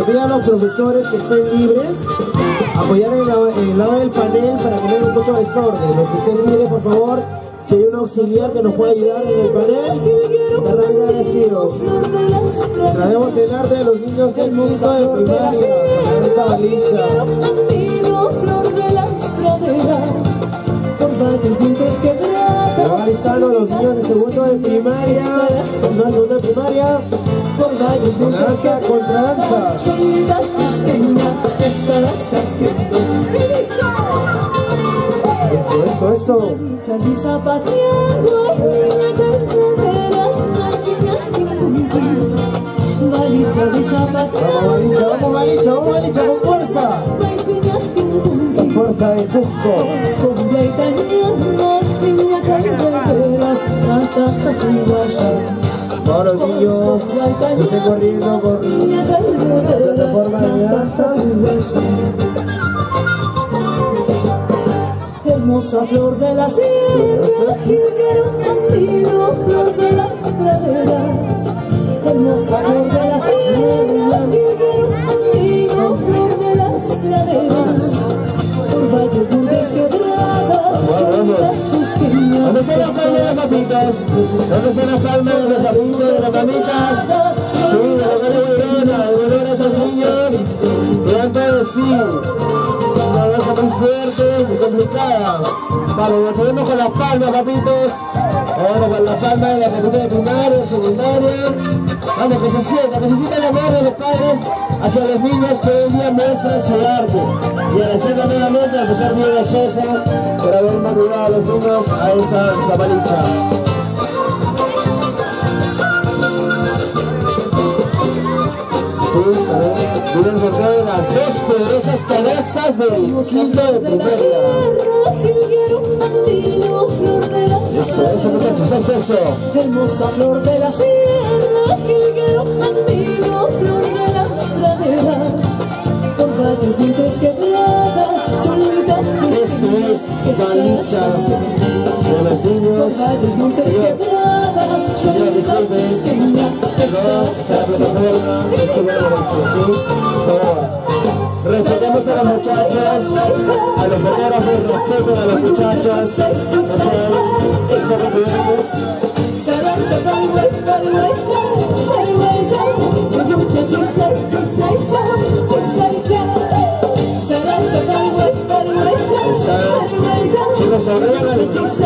pido a los profesores que estén libres, apoyar en el lado del panel para que no haya mucho desorden. Los que estén libres, por favor, si hay un auxiliar que nos pueda ayudar en el panel, estar muy agradecidos. Traemos el arte de los niños del mundo de primaria, esa. Valles con montes danza contra danza. Cholita cusqueña, ¿qué estarás haciendo? Eso, eso, eso. Vamos, Balincha, vamos, Balincha, vamos, con fuerza. Con fuerza de Cusco. Que estén corriendo por la plataforma de danza. Hermosa flor de la sierra, jilguero andino, flor de las praderas. Hermosa flor de la sierra, jilguero andino, flor de las praderas. Por valles, de las papitas? ¿Dónde están las palmas de los papitos, de las mamitas? Sí, de buena buena, de volver a esos niños que todo de sí. Es una danza muy fuerte, muy complicada. Vale, nos ponemos con las palmas, papitos. Ahora con las palmas de la facultad de primaria, secundaria. Vamos, que se sienta, que se sienta el amor de los padres hacia los niños que hoy día muestran su arte. Y agradeciendo nuevamente al profesor Diego Sosa a los niños a esa zabalicha. Sí, también vienen sorteando las dos poderosas cabezas del quinto de las Eso, eso muchachos, es eso. Hermosa flor de la sierra, jilguero Esto es Balicha de los niños. Señor, No, se la. Respetemos a las muchachas, a los fotógrafos, respeten a las muchachas, no sean そうそうそうそ